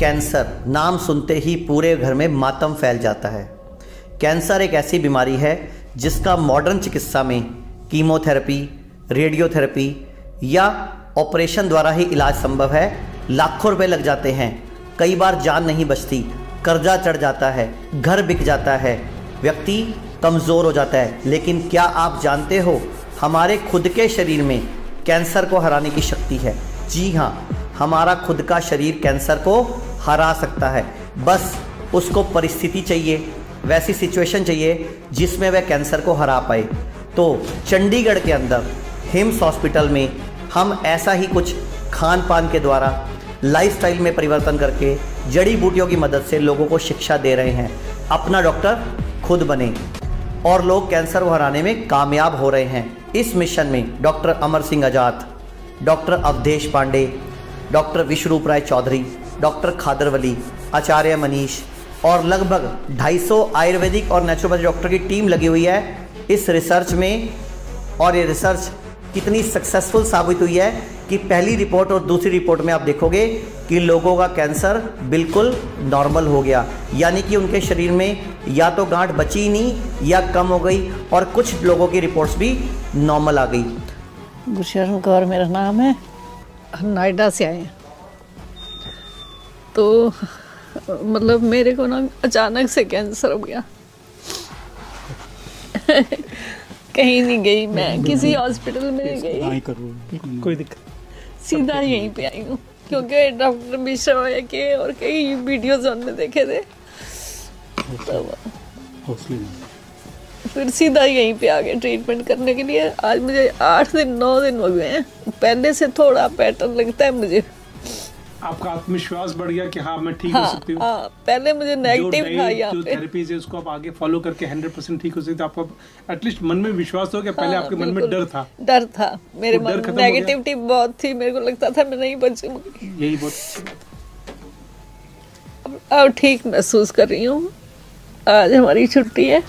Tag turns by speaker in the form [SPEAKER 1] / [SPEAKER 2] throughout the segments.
[SPEAKER 1] Cancer, नाम सुनते ही पूरे घर में मातम फैल जाता है। कैंसर एक ऐसी बीमारी है जिसका मॉडर्न चिकित्सा में कीमोथेरेपी रेडियोथेरेपी या ऑपरेशन द्वारा ही इलाज संभव है। लाखों रुपए लग जाते हैं। कई बार जान नहीं बचती, कर्जा चढ़ जाता है, घर बिक जाता है, व्यक्ति कमज़ोर हो जाता है। लेकिन क्या आप जानते हो, हमारे खुद के शरीर में कैंसर को हराने की शक्ति है? जी हाँ हमारा खुद का शरीर कैंसर को हरा सकता है। बस उसको परिस्थिति चाहिए, वैसी सिचुएशन चाहिए जिसमें वह कैंसर को हरा पाए। तो चंडीगढ़ के अंदर, हिम्स हॉस्पिटल में हम ऐसा ही कुछ खान पान के द्वारा, लाइफस्टाइल में परिवर्तन करके, जड़ी बूटियों की मदद से लोगों को शिक्षा दे रहे हैं। अपना डॉक्टर खुद बने और लोग कैंसर को हराने में कामयाब हो रहे हैं। इस मिशन में doctor Amar Singh Azad, doctor Awadhesh Pandey doctor Vishwaroop Rai Chaudhary, doctor Khadarvali, Acharya Manish और लगभग 250 आयुर्वेदिक और नेचुरोपैथी डॉक्टर की टीम लगी हुई है। इस रिसर्च में और ये रिसर्च कितनी सक्सेसफुल साबित हुई है कि पहली रिपोर्ट और दूसरी रिपोर्ट में आप देखोगे कि लोगों का कैंसर बिल्कुल नॉर्मल हो गया। यानी कि उनके शरीर में या तो गांठ बची ही नहीं या कम हो गई और कुछ लोगों की रिपोर्ट्स भी नॉर्मल आ गई।
[SPEAKER 2] गुरशरण कौर मेरा नाम है। हम नोएडा से आए हैं। तो मतलब मेरे को ना अचानक से कैंसर हो गया। कहीं नहीं गई मैं किसी हॉस्पिटल में नहीं गई।
[SPEAKER 3] कोई दिक्कत
[SPEAKER 2] सीधा यहीं पे आई हूँ क्योंकि डॉक्टर मिश्रा के और कई वीडियोज़ हमने देखे थे। तो
[SPEAKER 3] हौसले
[SPEAKER 2] फिर सीधा यहीं पे आ गए ट्रीटमेंट करने के लिए। आज मुझे आठ दिन नौ दिन हो गए हैं। पहले से थोड़ा पैटर्न लगता है मुझे।
[SPEAKER 3] आपका आत्मविश्वास बढ़ गया कि हाँ मैं ठीक हाँ,
[SPEAKER 2] हो हाँ,
[SPEAKER 3] सकती हूँ।
[SPEAKER 2] हाँ, पहले मुझे नेगेटिव था यहाँ
[SPEAKER 3] जो
[SPEAKER 2] पे।
[SPEAKER 3] थेरेपीज है उसको आप आगे फॉलो करके 100% ठीक हो सकते हैं। आपको एटलीस्ट मन में विश्वास हो गया पहले
[SPEAKER 2] हाँ,
[SPEAKER 3] आपके मन में डर था।
[SPEAKER 2] डर था। मेरे मन में नेगेटिविटी बहुत थी। मेरे को लगता था मैं नहीं बचूँगी
[SPEAKER 3] यही बहुत अच्छी बात
[SPEAKER 2] अब ठीक महसूस कर रही हूँ। आज हमारी छुट्टी है।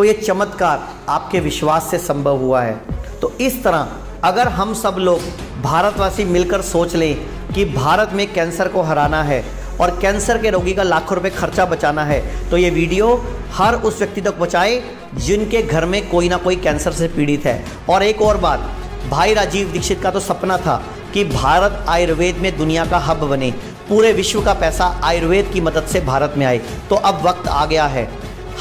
[SPEAKER 1] तो ये चमत्कार आपके विश्वास से संभव हुआ है। तो इस तरह, अगर हम सब लोग भारतवासी मिलकर सोच लें कि भारत में कैंसर को हराना है और कैंसर के रोगी का लाखों रुपए खर्चा बचाना है तो ये वीडियो हर उस व्यक्ति तक पहुँचाए जिनके घर में कोई ना कोई कैंसर से पीड़ित है। और एक और बात, भाई राजीव दीक्षित का तो सपना था कि भारत आयुर्वेद में दुनिया का हब बने, पूरे विश्व का पैसा आयुर्वेद की मदद से भारत में आए। तो अब वक्त आ गया है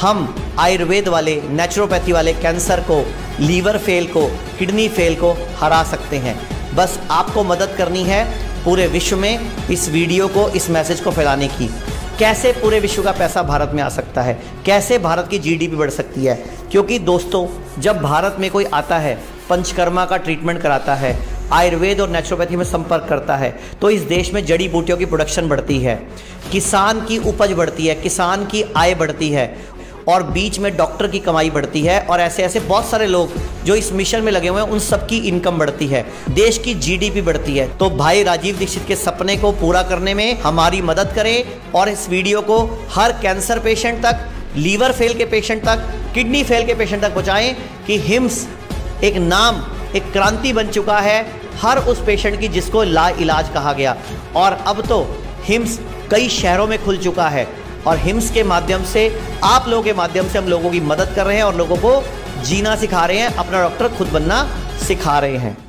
[SPEAKER 1] हम आयुर्वेद वाले नेचुरोपैथी वाले कैंसर को लीवर फेल को किडनी फेल को हरा सकते हैं। बस आपको मदद करनी है पूरे विश्व में इस वीडियो को, इस मैसेज को फैलाने की। कैसे पूरे विश्व का पैसा भारत में आ सकता है? कैसे भारत की जीडीपी बढ़ सकती है? क्योंकि दोस्तों, जब भारत में कोई आता है, पंचकर्मा का ट्रीटमेंट कराता है, आयुर्वेद और नेचुरोपैथी में संपर्क करता है तो इस देश में जड़ी बूटियों की प्रोडक्शन बढ़ती है। किसान की उपज बढ़ती है, किसान की आय बढ़ती है और बीच में डॉक्टर की कमाई बढ़ती है और ऐसे ऐसे बहुत सारे लोग जो इस मिशन में लगे हुए हैं, उन सबकी इनकम बढ़ती है। देश की जीडीपी बढ़ती है। तो भाई राजीव दीक्षित के सपने को पूरा करने में हमारी मदद करें और इस वीडियो को हर कैंसर पेशेंट तक, लीवर फेल के पेशेंट तक, किडनी फेल के पेशेंट तक पहुंचाएँ कि हिम्स एक नाम, एक क्रांति बन चुका है हर उस पेशेंट की जिसको ला इलाज कहा गया। और अब तो हिम्स कई शहरों में खुल चुका है। और हिम्स के माध्यम से, आप लोगों के माध्यम से हम लोगों की मदद कर रहे हैं और लोगों को जीना सिखा रहे हैं, अपना डॉक्टर खुद बनना सिखा रहे हैं।